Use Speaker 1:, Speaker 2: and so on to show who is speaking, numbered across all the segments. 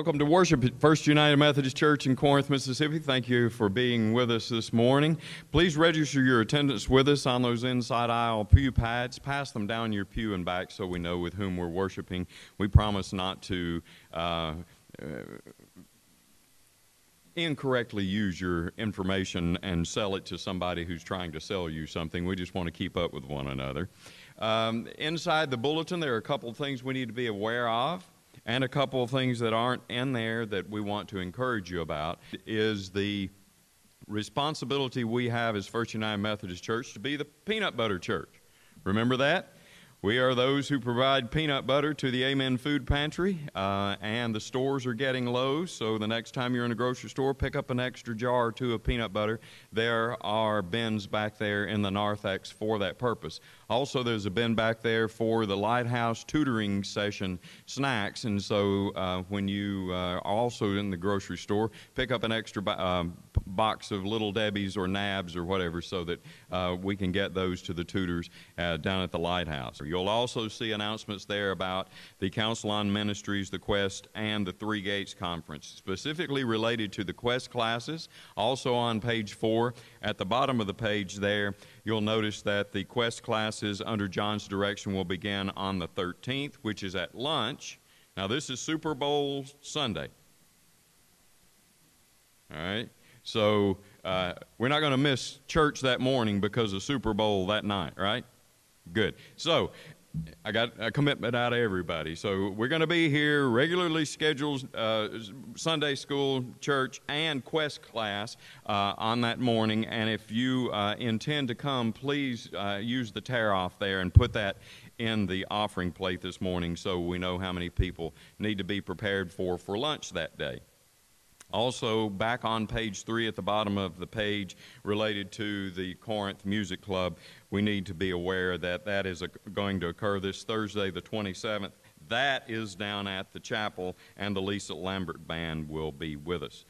Speaker 1: Welcome to worship at First United Methodist Church in Corinth, Mississippi. Thank you for being with us this morning. Please register your attendance with us on those inside aisle pew pads. Pass them down your pew and back so we know with whom we're worshiping. We promise not to. Uh, uh, incorrectly use your information and sell it to somebody who's trying to sell you something. We just want to keep up with one another. Um, inside the bulletin, there are a couple things we need to be aware of and a couple of things that aren't in there that we want to encourage you about is the responsibility we have as First United Methodist Church to be the peanut butter church. Remember that? We are those who provide peanut butter to the Amen Food Pantry, uh, and the stores are getting low. So the next time you're in a grocery store, pick up an extra jar or two of peanut butter. There are bins back there in the narthex for that purpose. Also, there's a bin back there for the Lighthouse tutoring session snacks. And so uh, when you uh, are also in the grocery store, pick up an extra um, box of Little Debbie's or Nabs or whatever so that uh, we can get those to the tutors uh, down at the Lighthouse. You'll also see announcements there about the Council on Ministries, the Quest, and the Three Gates Conference, specifically related to the Quest classes. Also on page four, at the bottom of the page there, you'll notice that the Quest classes under John's direction will begin on the 13th, which is at lunch. Now, this is Super Bowl Sunday. All right? So, uh, we're not going to miss church that morning because of Super Bowl that night, right? Good. So, I got a commitment out of everybody. So we're going to be here regularly scheduled uh, Sunday school, church, and quest class uh, on that morning. And if you uh, intend to come, please uh, use the tear off there and put that in the offering plate this morning so we know how many people need to be prepared for for lunch that day. Also, back on page three at the bottom of the page, related to the Corinth Music Club, we need to be aware that that is a, going to occur this Thursday, the 27th. That is down at the chapel, and the Lisa Lambert Band will be with us.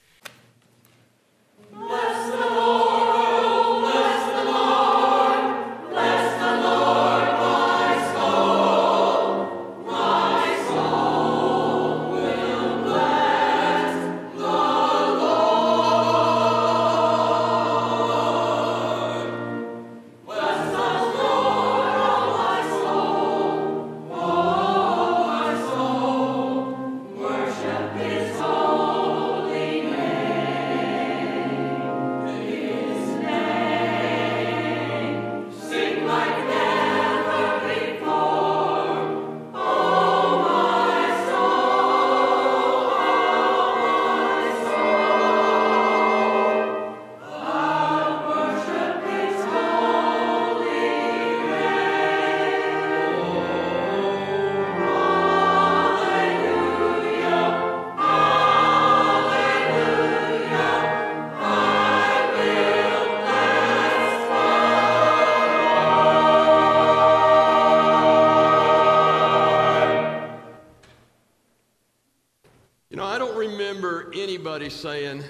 Speaker 2: Saying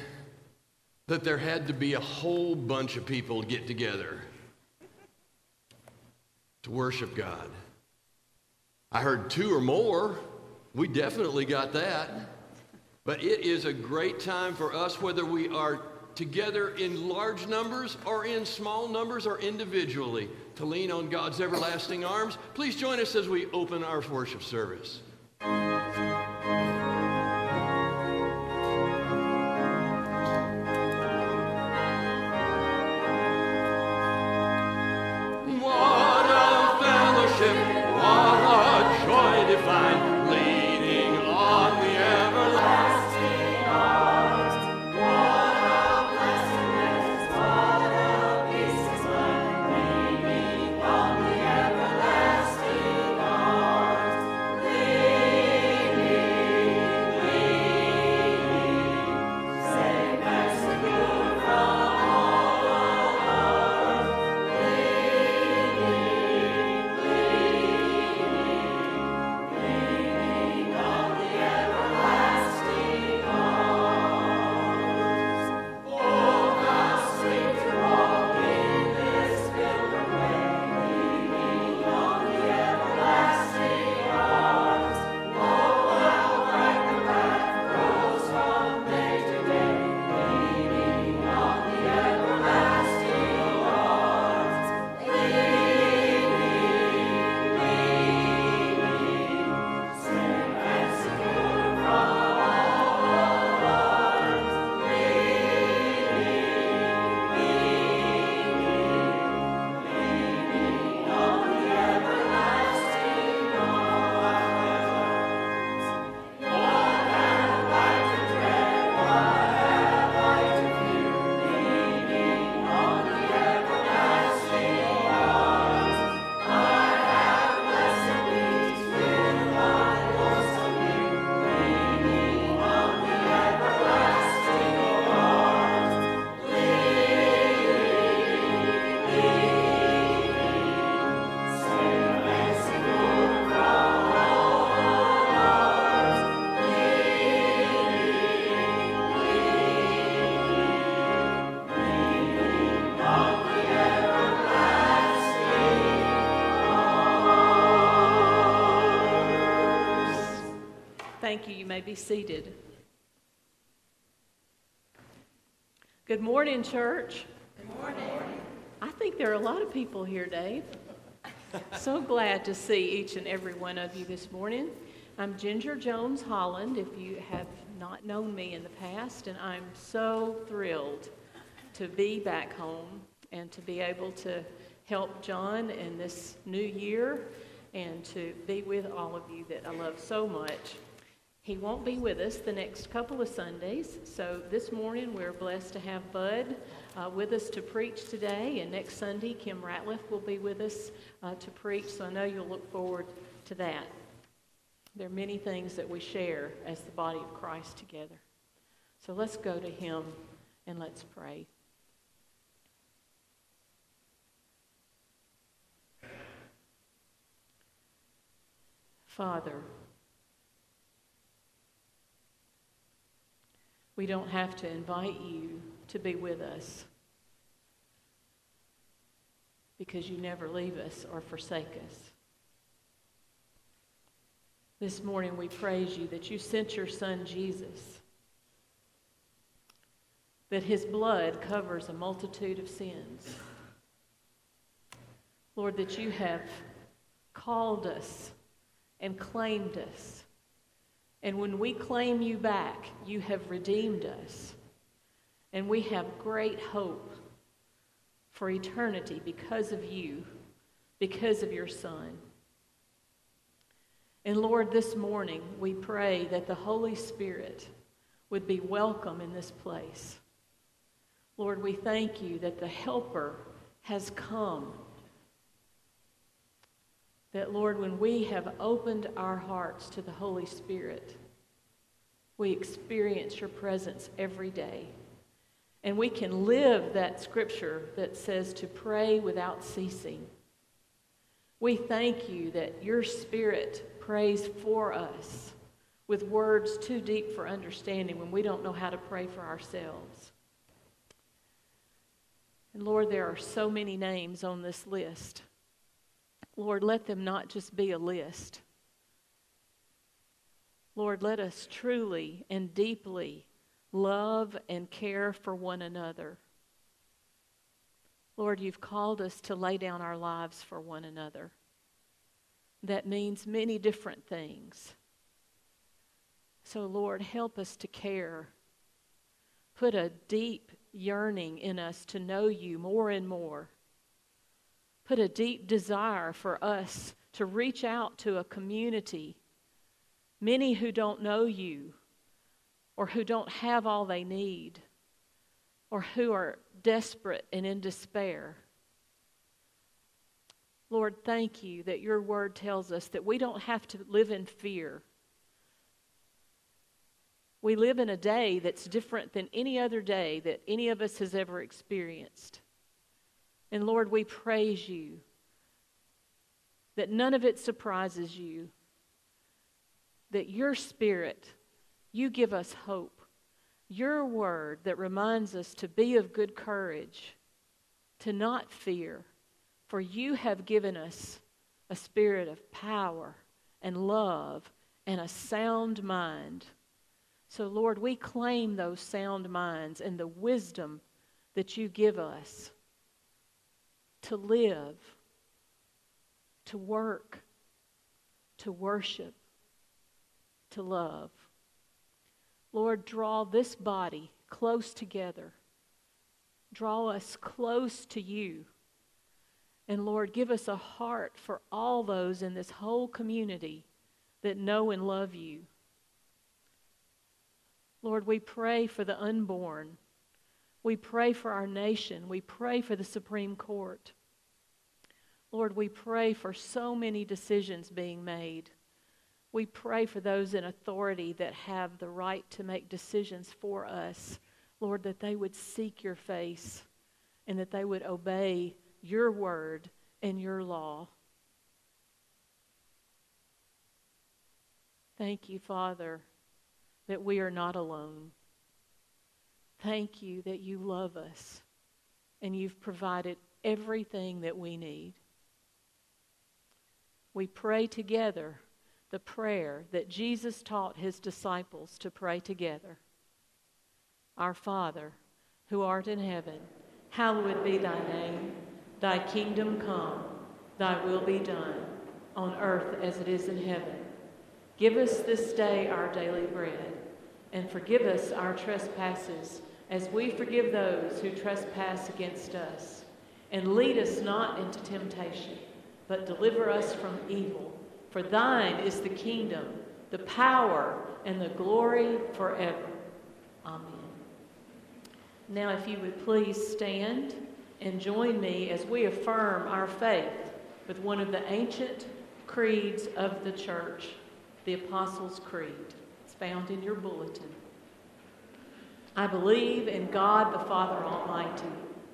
Speaker 2: that there had to be a whole bunch of people to get together to worship God. I heard two or more. We definitely got that. But it is a great time for us, whether we are together in large numbers or in small numbers or individually, to lean on God's everlasting arms. Please join us as we open our worship service.
Speaker 3: May be seated. Good morning, church. Good morning. I think there are a lot of people here, Dave. so glad to see each and every one of you this morning. I'm Ginger Jones Holland, if you have not known me in the past, and I'm so thrilled to be back home and to be able to help John in this new year and to be with all of you that I love so much. He won't be with us the next couple of Sundays, so this morning we're blessed to have Bud uh, with us to preach today, and next Sunday Kim Ratliff will be with us uh, to preach, so I know you'll look forward to that. There are many things that we share as the body of Christ together. So let's go to Him and let's pray. Father, we don't have to invite you to be with us because you never leave us or forsake us. This morning we praise you that you sent your son Jesus, that his blood covers a multitude of sins. Lord, that you have called us and claimed us. And when we claim you back, you have redeemed us. And we have great hope for eternity because of you, because of your Son. And Lord, this morning we pray that the Holy Spirit would be welcome in this place. Lord, we thank you that the Helper has come that, Lord, when we have opened our hearts to the Holy Spirit, we experience your presence every day. And we can live that scripture that says to pray without ceasing. We thank you that your Spirit prays for us with words too deep for understanding when we don't know how to pray for ourselves. And Lord, there are so many names on this list. Lord, let them not just be a list. Lord, let us truly and deeply love and care for one another. Lord, you've called us to lay down our lives for one another. That means many different things. So, Lord, help us to care. Put a deep yearning in us to know you more and more put a deep desire for us to reach out to a community, many who don't know you or who don't have all they need or who are desperate and in despair. Lord, thank you that your word tells us that we don't have to live in fear. We live in a day that's different than any other day that any of us has ever experienced. And Lord, we praise you that none of it surprises you, that your spirit, you give us hope. Your word that reminds us to be of good courage, to not fear, for you have given us a spirit of power and love and a sound mind. So, Lord, we claim those sound minds and the wisdom that you give us to live, to work, to worship, to love. Lord, draw this body close together. Draw us close to you. And Lord, give us a heart for all those in this whole community that know and love you. Lord, we pray for the unborn. We pray for our nation. We pray for the Supreme Court. Lord, we pray for so many decisions being made. We pray for those in authority that have the right to make decisions for us. Lord, that they would seek your face and that they would obey your word and your law. Thank you, Father, that we are not alone. Thank you that you love us and you've provided everything that we need. We pray together the prayer that Jesus taught his disciples to pray together Our Father, who art in heaven, hallowed be thy name. Thy kingdom come, thy will be done, on earth as it is in heaven. Give us this day our daily bread, and forgive us our trespasses, as we forgive those who trespass against us. And lead us not into temptation, but deliver us from evil. For thine is the kingdom, the power, and the glory forever. Amen. Now, if you would please stand and join me as we affirm our faith with one of the ancient creeds of the church, the Apostles' Creed. It's found in your bulletin. I believe in God the Father Almighty,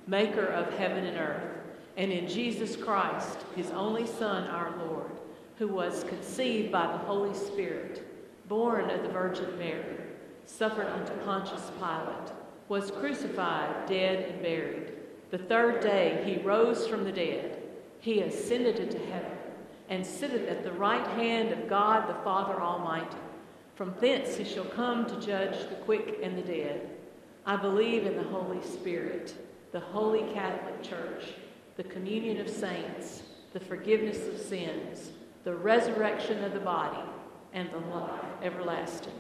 Speaker 3: maker of heaven and earth, and in Jesus Christ, his only Son, our Lord who was conceived by the Holy Spirit, born of the Virgin Mary, suffered under Pontius Pilate, was crucified, dead, and buried. The third day he rose from the dead. He ascended into heaven and sitteth at the right hand of God the Father Almighty. From thence he shall come to judge the quick and the dead. I believe in the Holy Spirit, the holy Catholic Church, the communion of saints, the forgiveness of sins the resurrection of the body, and the life everlasting.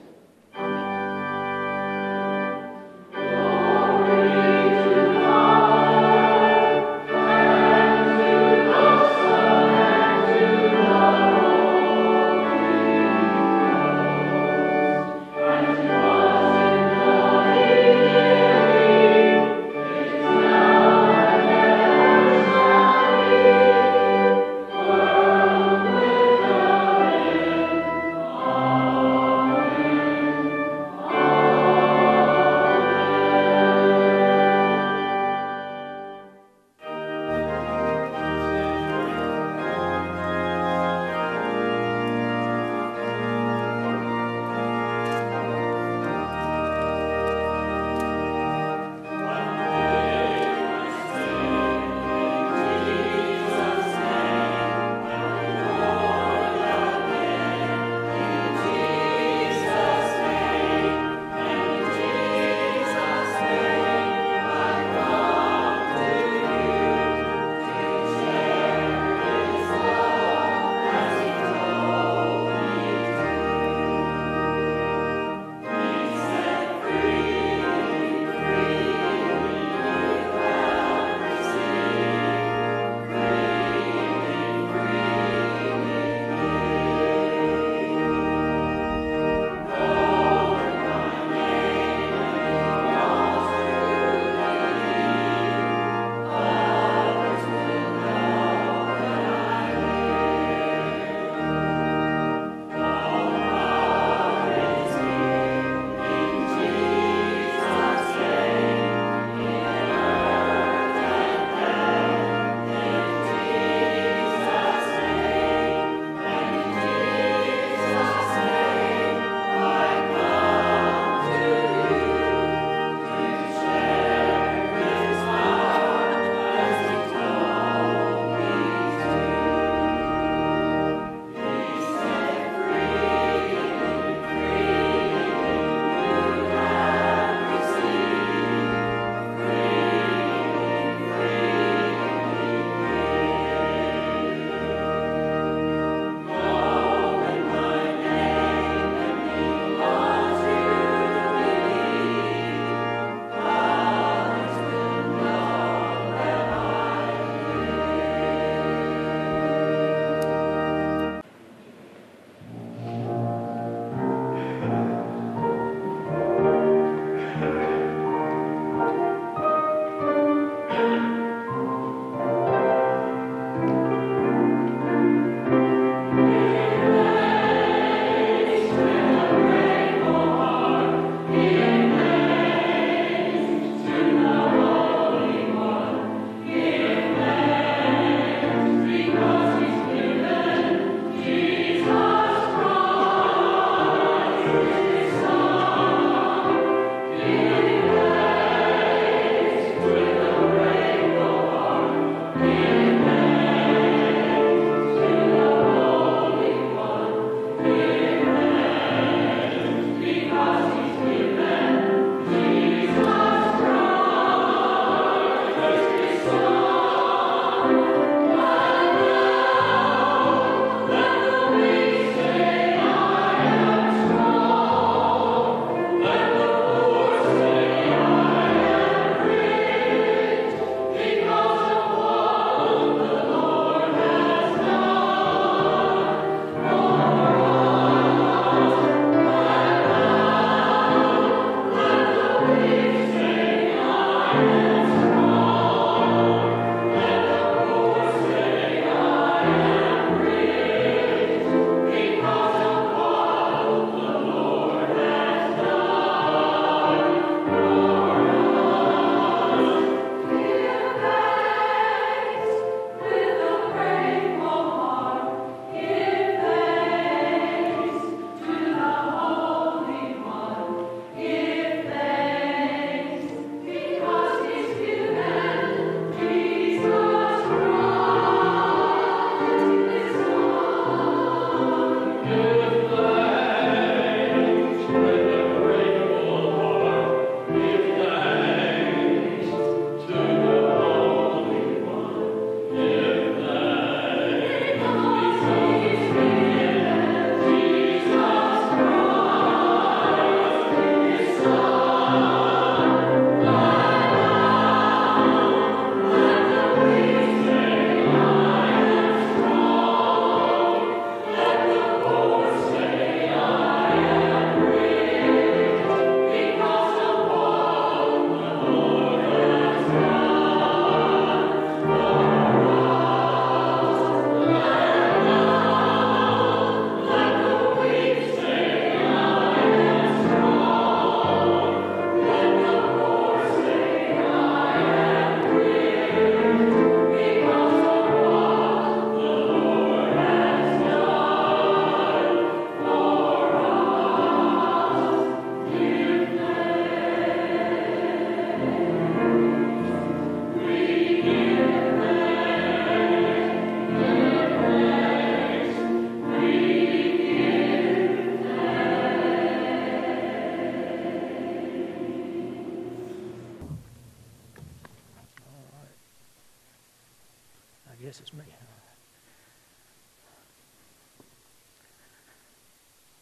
Speaker 3: me.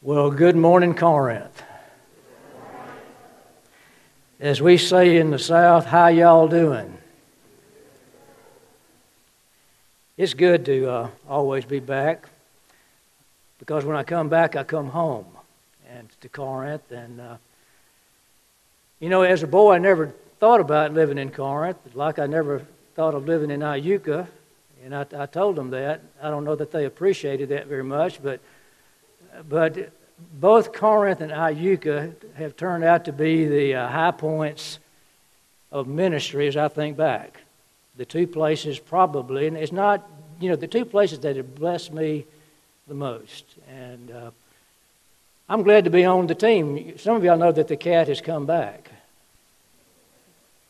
Speaker 4: Well, good morning, Corinth. As we say in the South, how y'all doing? It's good to uh, always be back because when I come back, I come home and to Corinth. And, uh, you know, as a boy, I never thought about living in Corinth, like I never thought of living in Iuka and I, I told them that. I don't know that they appreciated that very much, but but both Corinth and Iuka have turned out to be the uh, high points of ministry as I think back. The two places probably, and it's not, you know, the two places that have blessed me the most. And uh, I'm glad to be on the team. Some of y'all know that the cat has come back.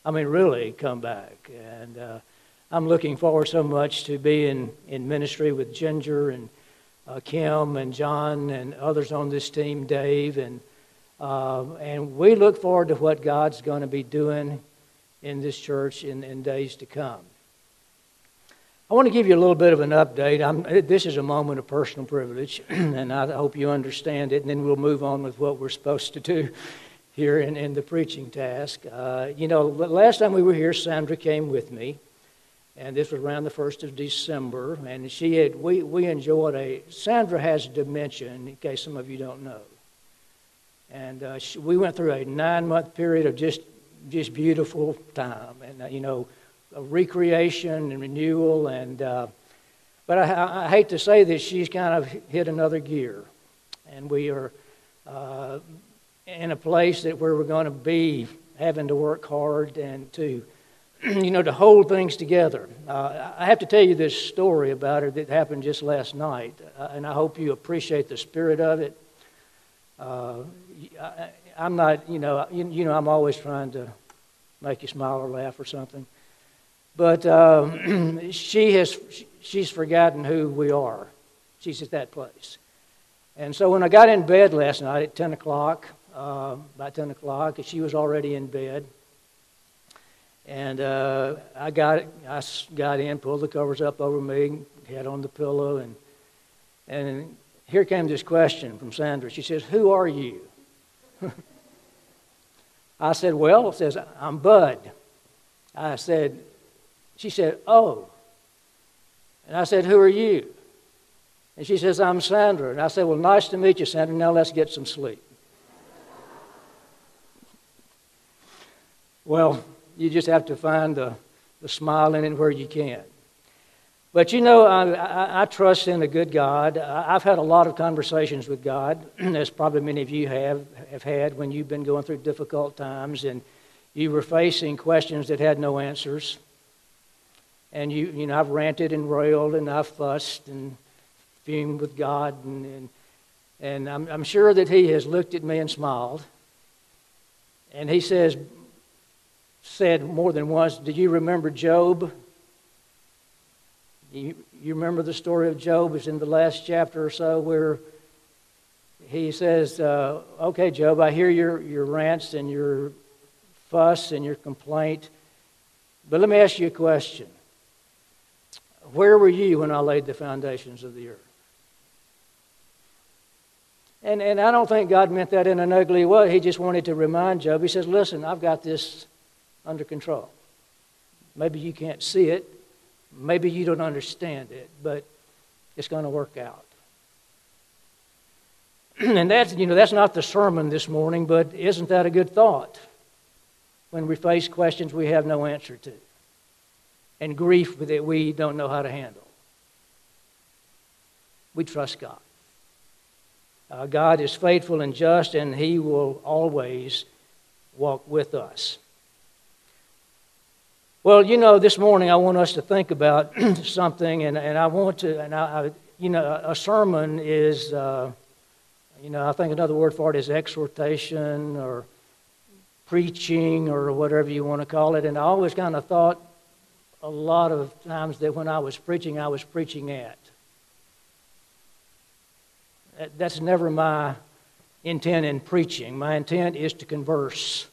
Speaker 4: I mean, really come back. And uh, I'm looking forward so much to being in ministry with Ginger and uh, Kim and John and others on this team, Dave, and uh, and we look forward to what God's going to be doing in this church in, in days to come. I want to give you a little bit of an update. I'm, this is a moment of personal privilege, and I hope you understand it, and then we'll move on with what we're supposed to do here in, in the preaching task. Uh, you know, last time we were here, Sandra came with me, and this was around the 1st of December, and she had, we, we enjoyed a, Sandra has dementia, in case some of you don't know. And uh, she, we went through a nine month period of just, just beautiful time, and, uh, you know, recreation and renewal, and, uh, but I, I, hate to say this, she's kind of hit another gear, and we are uh, in a place that where we're going to be having to work hard and to you know, to hold things together. Uh, I have to tell you this story about her that happened just last night, uh, and I hope you appreciate the spirit of it. Uh, I, am not, you know, you, you, know, I'm always trying to make you smile or laugh or something, but um, she has, she's forgotten who we are. She's at that place, and so when I got in bed last night at 10 o'clock, uh, about 10 o'clock, she was already in bed. And uh, I got I got in, pulled the covers up over me, head on the pillow, and and here came this question from Sandra. She says, "Who are you?" I said, "Well," says I'm Bud. I said, she said, "Oh." And I said, "Who are you?" And she says, "I'm Sandra." And I said, "Well, nice to meet you, Sandra. Now let's get some sleep." well. You just have to find the, the smile in it where you can. But you know, I, I, I, trust in a good God. I've had a lot of conversations with God, as probably many of you have, have had when you've been going through difficult times and you were facing questions that had no answers. And you, you know, I've ranted and railed and I've fussed and fumed with God. And, and, and I'm, I'm sure that He has looked at me and smiled. And He says, said more than once, Do you remember Job? You, you remember the story of Job? It's in the last chapter or so where he says, uh, Okay, Job, I hear your, your rants and your fuss and your complaint, but let me ask you a question. Where were you when I laid the foundations of the earth? And, and I don't think God meant that in an ugly way. He just wanted to remind Job. He says, Listen, I've got this under control. Maybe you can't see it, maybe you don't understand it, but it's going to work out. and that's, you know, that's not the sermon this morning, but isn't that a good thought? When we face questions we have no answer to, and grief that we don't know how to handle. We trust God. Uh, God is faithful and just, and He will always walk with us. Well, you know, this morning I want us to think about something, and, and I want to, and I, I you know, a sermon is, uh, you know, I think another word for it is exhortation or preaching or whatever you want to call it. And I always kind of thought a lot of times that when I was preaching, I was preaching at. That's never my intent in preaching. My intent is to converse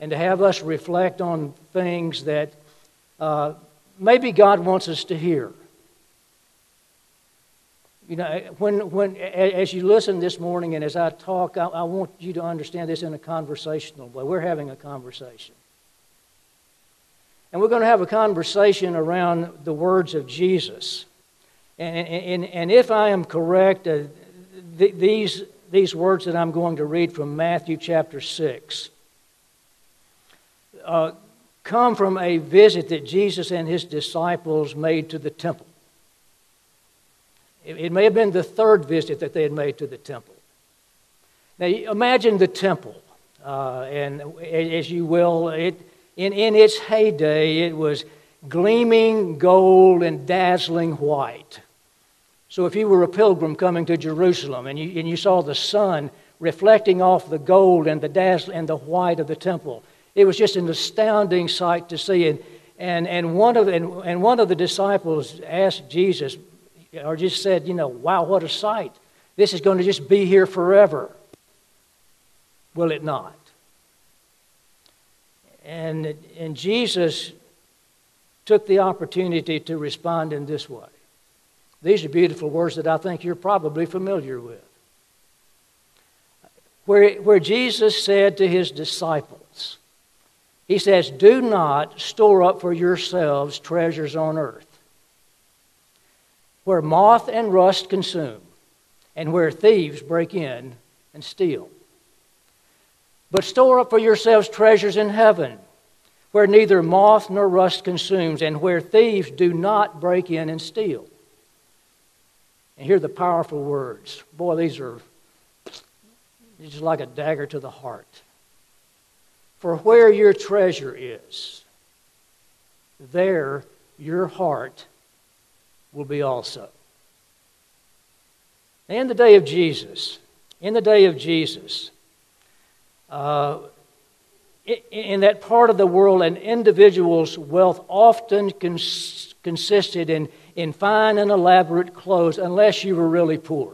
Speaker 4: and to have us reflect on things that uh, maybe God wants us to hear. You know, when, when, as you listen this morning and as I talk, I, I want you to understand this in a conversational way. We're having a conversation. And we're going to have a conversation around the words of Jesus. And, and, and if I am correct, uh, th- these, these words that I'm going to read from Matthew chapter 6 uh, come from a visit that Jesus and his disciples made to the temple. It, it may have been the third visit that they had made to the temple. Now, imagine the temple, uh, and as you will, it in, in its heyday, it was gleaming gold and dazzling white. So if you were a pilgrim coming to Jerusalem and you, and you saw the sun reflecting off the gold and the dazzle and the white of the temple, it was just an astounding sight to see. And, and, and, one, of, and, and one of the disciples asked Jesus, or just said, you know, wow, what a sight. This is going to just be here forever. Will it not? And, and Jesus took the opportunity to respond in this way. These are beautiful words that I think you're probably familiar with. Where, where Jesus said to his disciples, He says, Do not store up for yourselves treasures on earth, where moth and rust consume, and where thieves break in and steal. But store up for yourselves treasures in heaven, where neither moth nor rust consumes, and where thieves do not break in and steal. And hear the powerful words. Boy, these are just like a dagger to the heart. For where your treasure is, there your heart will be also. In the day of Jesus, in the day of Jesus, uh, in that part of the world, an individual's wealth often cons- consisted in, in fine and elaborate clothes, unless you were really poor.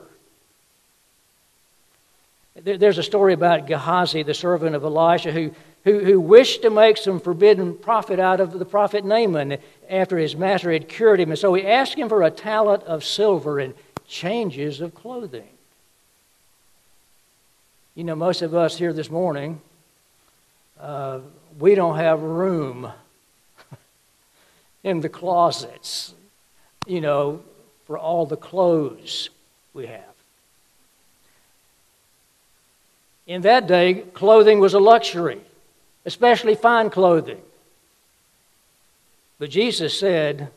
Speaker 4: There's a story about Gehazi, the servant of Elisha, who, who, who wished to make some forbidden profit out of the prophet Naaman after his master had cured him. And so he asked him for a talent of silver and changes of clothing. You know, most of us here this morning, uh, we don't have room in the closets, you know, for all the clothes we have. In that day, clothing was a luxury, especially fine clothing. But Jesus said,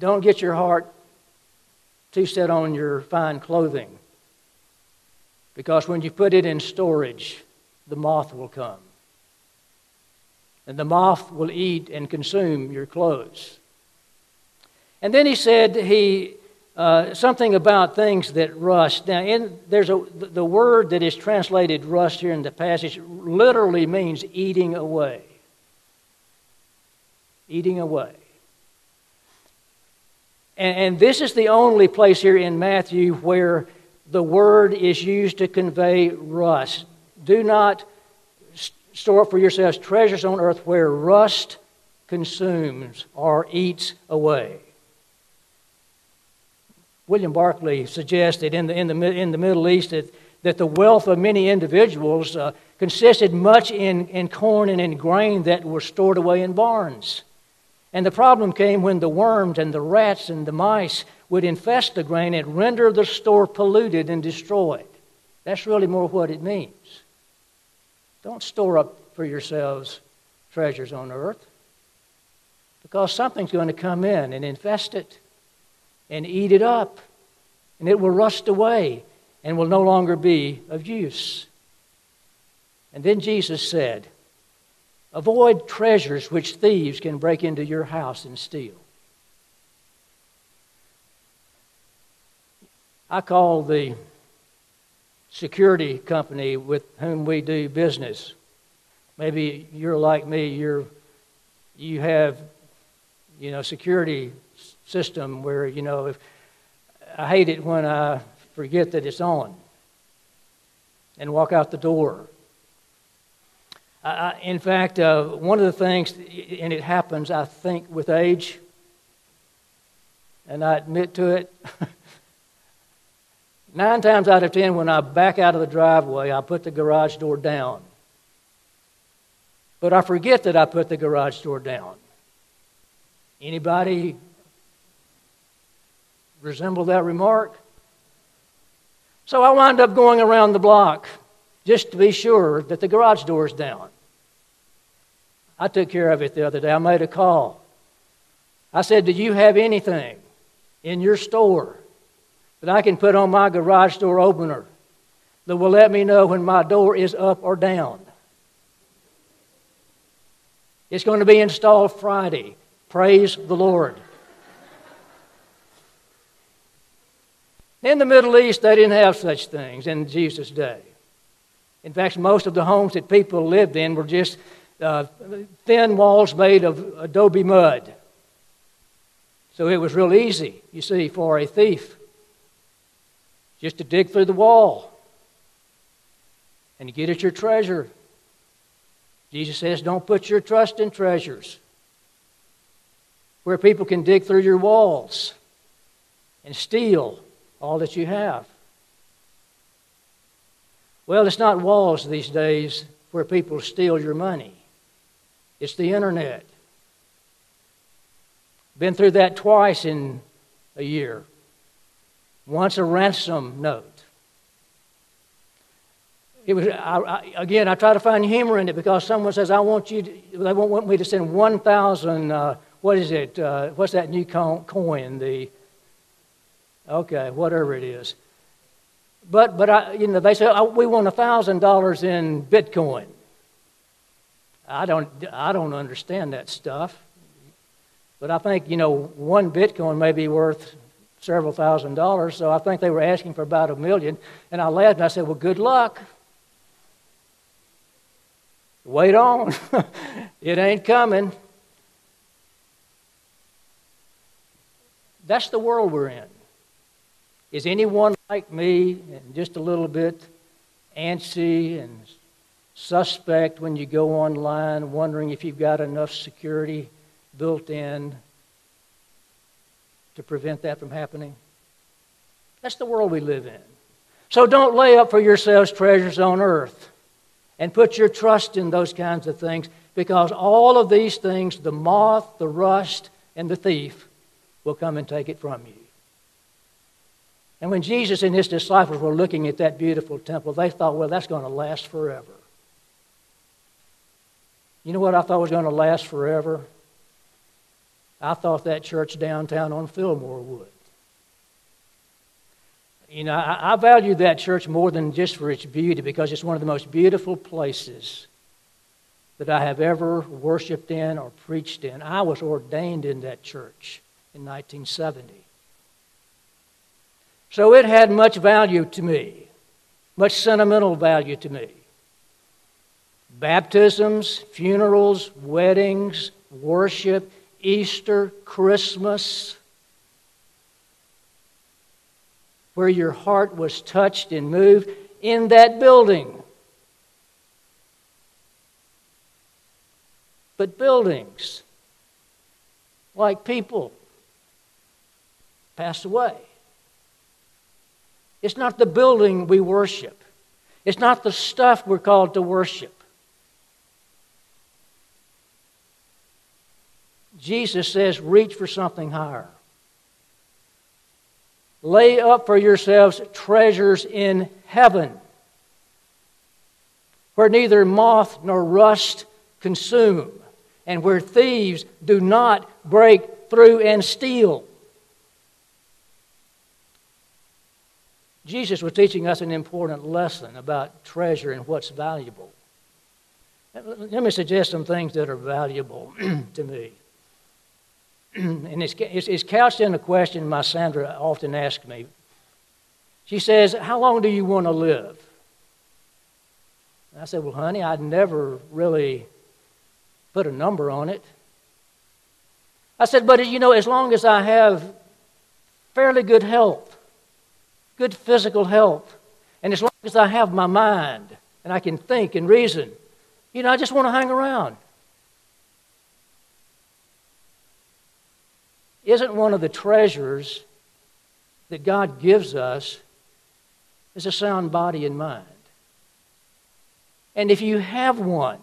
Speaker 4: Don't get your heart too set on your fine clothing. Because when you put it in storage, the moth will come. And the moth will eat and consume your clothes. And then he said he uh, something about things that rust. Now, in, there's a the word that is translated rust here in the passage literally means eating away. Eating away. And, and this is the only place here in Matthew where the word is used to convey rust. Do not store for yourselves treasures on earth where rust consumes or eats away. William Barclay suggested in the, in the, in the Middle East that, that the wealth of many individuals uh, consisted much in, in corn and in grain that were stored away in barns. And the problem came when the worms and the rats and the mice would infest the grain and render the store polluted and destroyed. That's really more what it means. Don't store up for yourselves treasures on earth because something's going to come in and infest it and eat it up, and it will rust away and will no longer be of use. And then Jesus said, Avoid treasures which thieves can break into your house and steal. I call the security company with whom we do business. Maybe you're like me, you're, you have, you know, security system where, you know, if, I hate it when I forget that it's on and walk out the door. I, in fact, uh, one of the things, and it happens, I think, with age, and I admit to it, Nine times out of ten, when I back out of the driveway, I put the garage door down. But I forget that I put the garage door down. Anybody resemble that remark? So I wind up going around the block just to be sure that the garage door is down. I took care of it the other day. I made a call. I said, Do you have anything in your store that I can put on my garage door opener that will let me know when my door is up or down? It's going to be installed Friday. Praise the Lord. In the Middle East, they didn't have such things in Jesus' day. In fact, most of the homes that people lived in were just uh, thin walls made of adobe mud. So it was real easy, you see, for a thief just to dig through the wall and to get at your treasure. Jesus says, don't put your trust in treasures where people can dig through your walls and steal all that you have. Well, it's not walls these days where people steal your money, it's the internet. Been through that twice in a year. Once a ransom note. It was I, I, again. I try to find humor in it because someone says, "I want you." To, they want me to send one thousand. Uh, what is it? Uh, what's that new coin? The okay, whatever it is. But but I, you know, they say oh, we want a thousand dollars in Bitcoin. I don't I don't understand that stuff. But I think, you know, one Bitcoin may be worth several thousand dollars, so I think they were asking for about a million. And I laughed and I said, Well, good luck. Wait on. it ain't coming. That's the world we're in. Is anyone like me and just a little bit antsy and suspect when you go online, wondering if you've got enough security? built in to prevent that from happening? That's the world we live in. So don't lay up for yourselves treasures on earth and put your trust in those kinds of things because all of these things, the moth, the rust, and the thief, will come and take it from you. And when Jesus and his disciples were looking at that beautiful temple, they thought, well, that's going to last forever. You know what I thought was going to last forever? I thought that church downtown on Fillmore would. You know, I, I value that church more than just for its beauty because it's one of the most beautiful places that I have ever worshiped in or preached in. I was ordained in that church in 1970. So it had much value to me, much sentimental value to me. Baptisms, funerals, weddings, worship, Easter, Christmas, where your heart was touched and moved in that building. But buildings, like people, pass away. It's not the building we worship. It's not the stuff we're called to worship. Jesus says, reach for something higher. Lay up for yourselves treasures in heaven, where neither moth nor rust consume, and where thieves do not break through and steal. Jesus was teaching us an important lesson about treasure and what's valuable. Let me suggest some things that are valuable to me. and it's, it's, couched in a question my Sandra often asks me. She says, How long do you want to live? And I said, Well, honey, I'd never really put a number on it. I said, But you know, as long as I have fairly good health, good physical health, and as long as I have my mind and I can think and reason, you know, I just want to hang around. isn't one of the treasures that God gives us is a sound body and mind. And if you have one,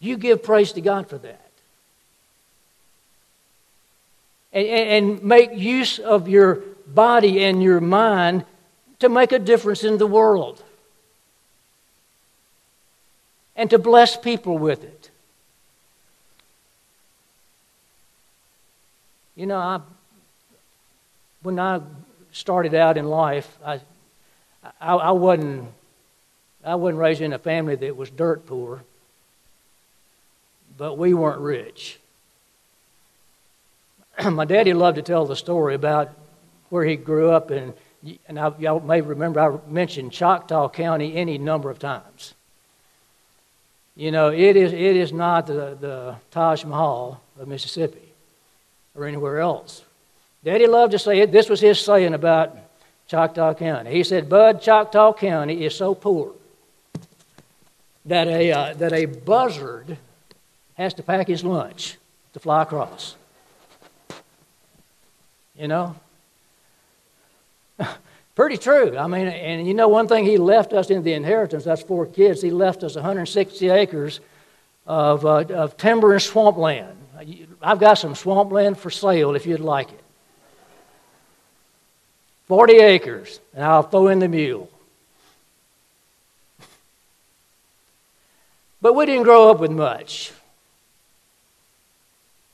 Speaker 4: you give praise to God for that. And, and, make use of your body and your mind to make a difference in the world and to bless people with it. You know, I, when I started out in life, I, I, I, wasn't, I wasn't raised in a family that was dirt poor, but we weren't rich. My daddy loved to tell the story about where he grew up, and, and I, y'all may remember I mentioned Choctaw County any number of times. You know, it is, it is not the, the Taj Mahal of Mississippi or anywhere else. Daddy loved to say it. This was his saying about Choctaw County. He said, Bud, Choctaw County is so poor that a, uh, that a buzzard has to pack his lunch to fly across. You know? Pretty true. I mean, and you know, one thing he left us in the inheritance, that's four kids, he left us 160 acres of, uh, of timber and swampland. I've got some swampland for sale if you'd like it. 40 acres, and I'll throw in the mule. But we didn't grow up with much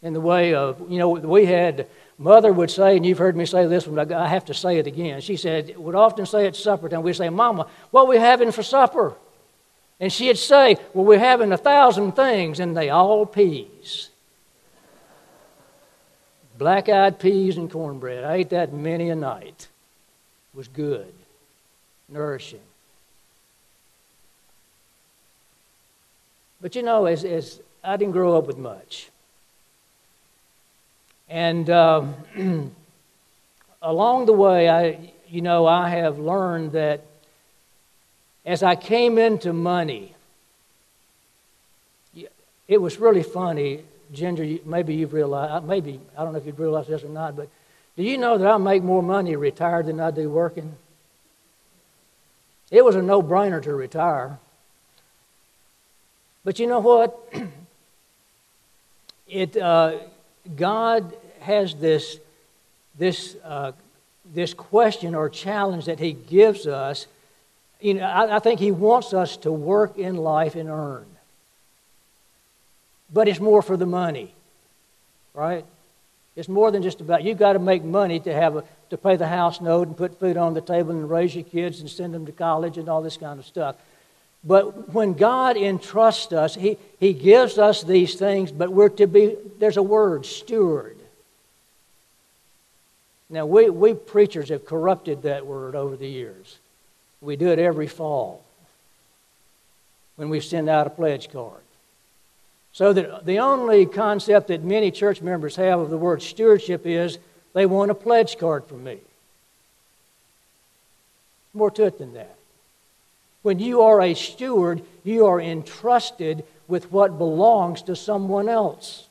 Speaker 4: in the way of, you know, we had, mother would say, and you've heard me say this one, I have to say it again. She said, would often say at supper time, we'd say, Mama, what are we having for supper? And she'd say, Well, we're having a thousand things, and they all peas. Black eyed peas and cornbread. I ate that many a night. It was good, nourishing. But you know, as, as I didn't grow up with much. And um, along the way, I, you know, I have learned that as I came into money, it was really funny. Ginger, maybe you've realized, uh, maybe, I don't know if you've realized this or not, but do you know that I make more money retired than I do working? It was a no brainer to retire. But you know what? it, uh, God has this, this, uh, this question or challenge that He gives us. You know, I, I think He wants us to work in life and earn. But it's more for the money, right? It's more than just about you've got to make money to have a, to pay the house note and put food on the table and raise your kids and send them to college and all this kind of stuff. But when God entrusts us, He, he gives us these things, but we're to be, there's a word, steward. Now, we, we preachers have corrupted that word over the years. We do it every fall when we send out a pledge card. So that the only concept that many church members have of the word stewardship is they want a pledge card from me. More to it than that. When you are a steward, you are entrusted with what belongs to someone else.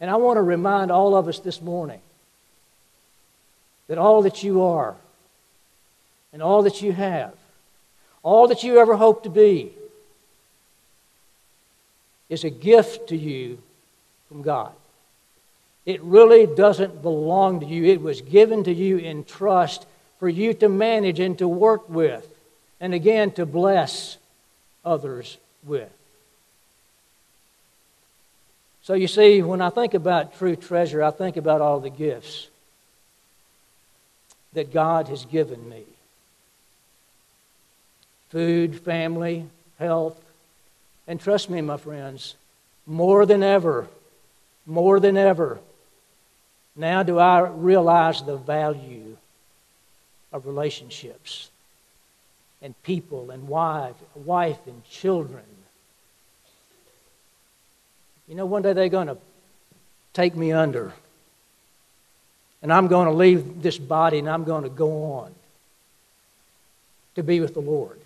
Speaker 4: And I want to remind all of us this morning that all that you are and all that you have, all that you ever hope to be, is a gift to you from God. It really doesn't belong to you. It was given to you in trust for you to manage and to work with, and again, to bless others with. So you see, when I think about true treasure, I think about all the gifts that God has given me food, family, health. And trust me, my friends, more than ever, more than ever, now do I realize the value of relationships and people and wife, wife and children. You know, one day they're going to take me under and I'm going to leave this body and I'm going to go on to be with the Lord.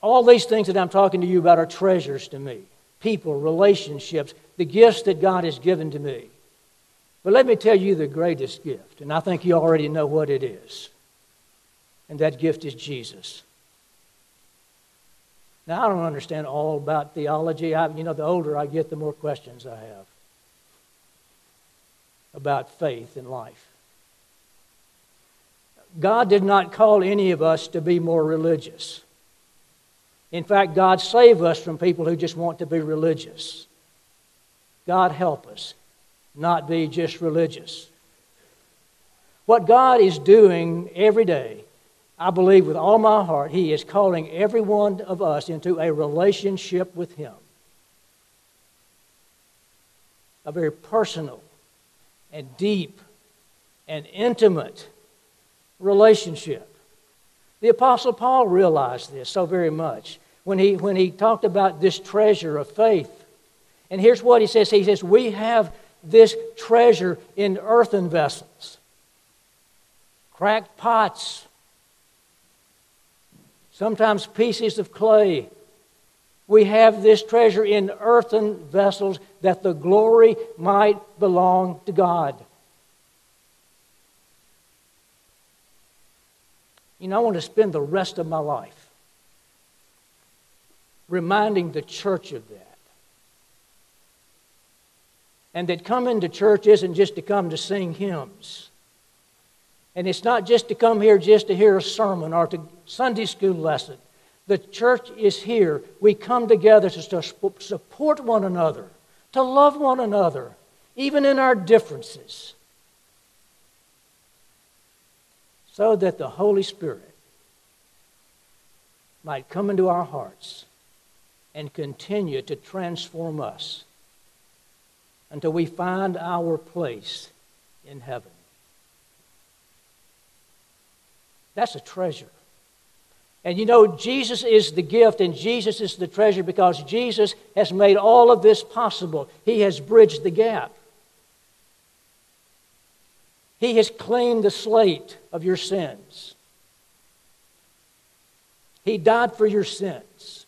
Speaker 4: All these things that I'm talking to you about are treasures to me people, relationships, the gifts that God has given to me. But let me tell you the greatest gift, and I think you already know what it is. And that gift is Jesus. Now, I don't understand all about theology. I, you know, the older I get, the more questions I have about faith and life. God did not call any of us to be more religious. In fact, God saved us from people who just want to be religious. God help us not be just religious. What God is doing every day, I believe with all my heart, He is calling every one of us into a relationship with Him. A very personal and deep and intimate relationship. The Apostle Paul realized this so very much when he, when he talked about this treasure of faith. And here's what he says He says, We have this treasure in earthen vessels, cracked pots, sometimes pieces of clay. We have this treasure in earthen vessels that the glory might belong to God. You know, I want to spend the rest of my life reminding the church of that. And that coming to church isn't just to come to sing hymns. And it's not just to come here just to hear a sermon or to Sunday school lesson. The church is here. We come together to support one another, to love one another, even in our differences, so that the Holy Spirit might come into our hearts and continue to transform us until we find our place in heaven. That's a treasure. And you know, Jesus is the gift and Jesus is the treasure because Jesus has made all of this possible. He has bridged the gap. He has cleaned the slate of your sins. He died for your sins.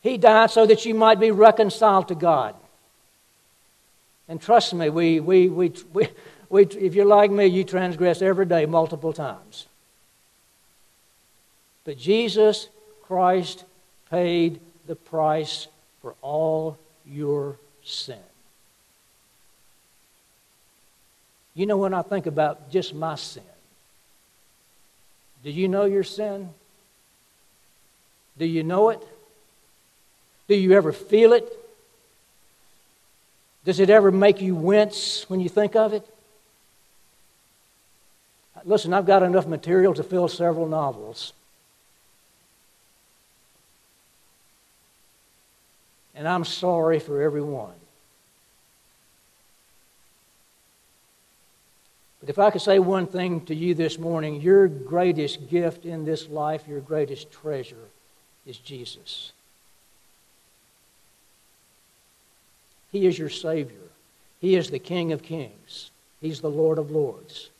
Speaker 4: He died so that you might be reconciled to God. And trust me, we, we, we, we, we, if you're like me, you transgress every day multiple times. But Jesus Christ paid the price for all your sin. You know, when I think about just my sin, do you know your sin? Do you know it? Do you ever feel it? Does it ever make you wince when you think of it? Listen, I've got enough material to fill several novels. And I'm sorry for everyone. But if I could say one thing to you this morning, your greatest gift in this life, your greatest treasure, is Jesus. He is your Savior. He is the King of Kings. He's the Lord of Lords.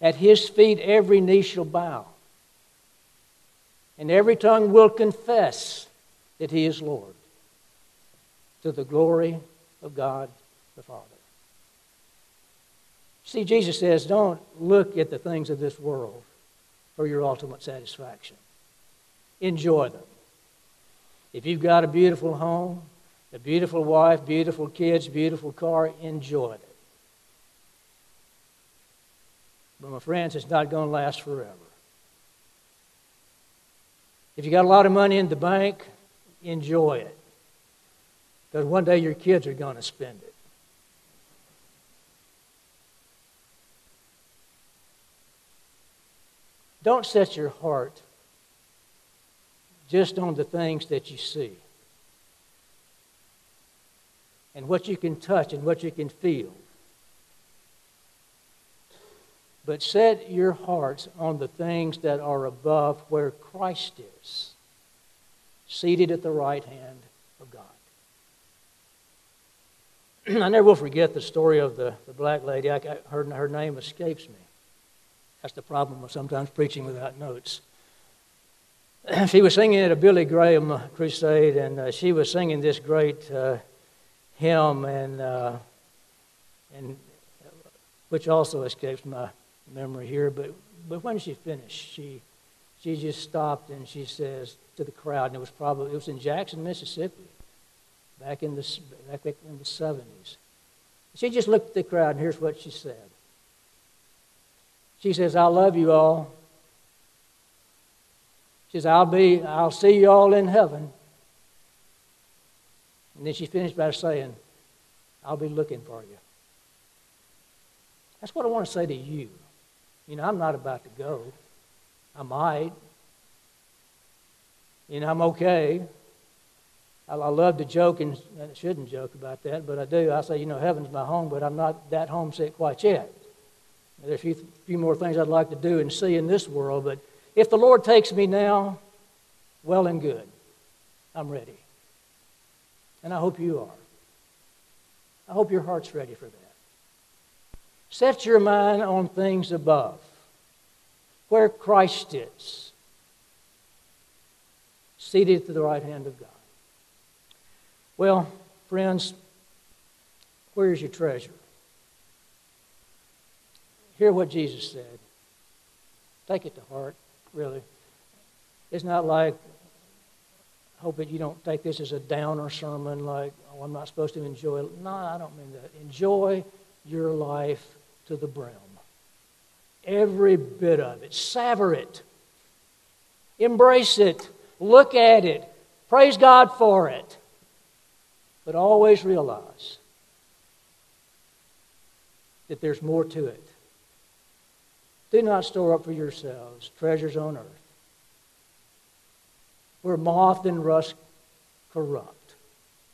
Speaker 4: At His feet, every knee shall bow, and every tongue will confess that He is Lord to the glory of God the Father. See, Jesus says, don't look at the things of this world for your ultimate satisfaction. Enjoy them. If you've got a beautiful home, a beautiful wife, beautiful kids, beautiful car, enjoy it. But my friends, it's not going to last forever. If you got a lot of money in the bank, enjoy it. Because one day your kids are going to spend it. Don't set your heart just on the things that you see and what you can touch and what you can feel. But set your hearts on the things that are above where Christ is, seated at the right hand of God. I never will forget the story of the, the black lady. I, her, her name escapes me. That's the problem of sometimes preaching without notes. she was singing at a Billy Graham crusade, and uh, she was singing this great uh, hymn, and uh, and which also escapes my memory here. But but when she finished, she she just stopped and she says to the crowd, and it was probably it was in Jackson, Mississippi, back in the back in the seventies. She just looked at the crowd, and here's what she said. She says, "I love you all." Says, "I'll be, I'll see you all in heaven." And then she finished by saying, I'll be looking for you. That's what I want to say to you. You know, I'm not about to go. I might. You know, I'm okay. I, I love to joke and, and I shouldn't joke about that, but I do. I say, you know, heaven's my home, but I'm not that homesick quite yet. There's a few, few more things I'd like to do and see in this world, but if the Lord takes me now, well and good. I'm ready. And I hope you are. I hope your heart's ready for that. Set your mind on things above, where Christ is, seated to the right hand of God. Well, friends, where's your treasure? Hear what Jesus said. Take it to heart, really. It's not like hope that you don't take this as a downer sermon like, oh, I'm not supposed to enjoy it. No, I don't mean that. Enjoy your life to the brim. Every bit of it. Savor it. Embrace it. Look at it. Praise God for it. But always realize that there's more to it. Do not store up for yourselves treasures on earth where moth and rust corrupt,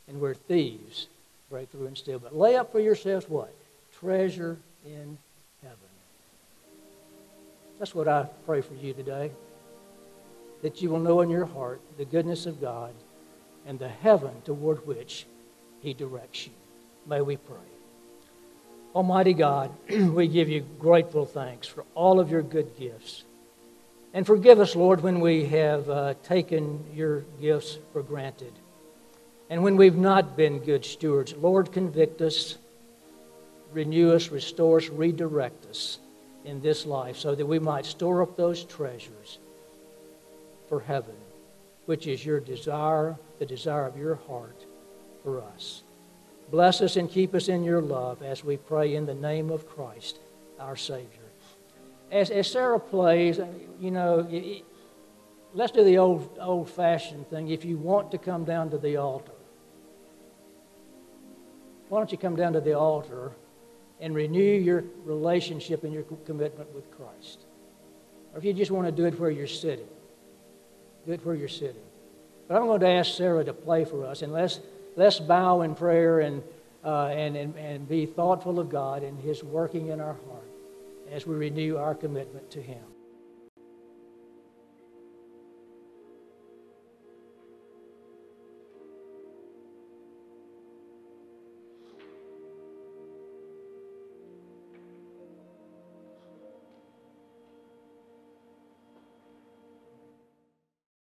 Speaker 4: and where thieves break through and steal. But lay up for yourselves what? Treasure in heaven. That's what I pray for you today. That you will know in your heart the goodness of God and the heaven toward which He directs you. May we pray. Almighty God, we give you grateful thanks for all of your good gifts. And forgive us, Lord, when we have uh, taken your gifts for granted. And when we've not been good stewards, Lord, convict us, renew us, restore us, redirect us in this life so that we might store up those treasures for heaven, which is your desire, the desire of your heart for us. Bless us and keep us in your love as we pray in the name of Christ, our Savior as, as Sarah plays, uh, you know, let's do the old old fashioned thing. If you want to come down to the altar, why don't you come down to the altar and renew your relationship and your commitment with Christ? Or if you just want to do it where you're sitting, do it where you're sitting. But I'm going to ask Sarah to play for us, and let's, let's bow in prayer and, uh, and, and, and be thoughtful of God and His working in our heart as we renew our commitment to Him.